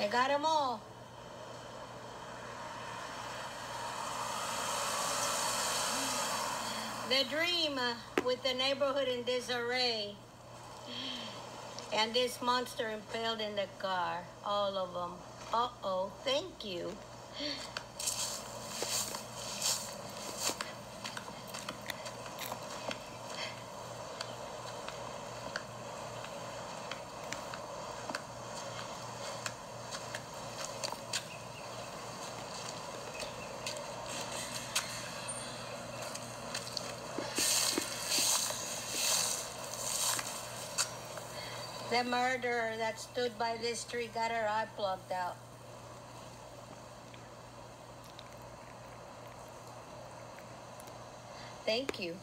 They got them all. The dream with the neighborhood in disarray. And this monster impaled in the car. All of them. Uh-oh. Thank you. The murderer that stood by this tree got her eye plugged out. Thank you.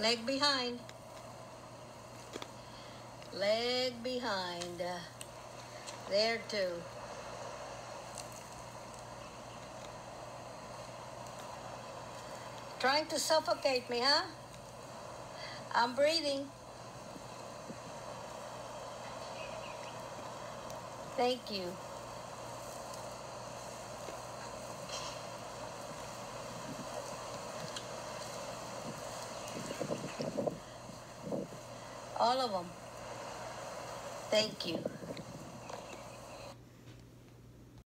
Leg behind. Leg behind. There too. Trying to suffocate me, huh? I'm breathing. Thank you. All of them. Thank you.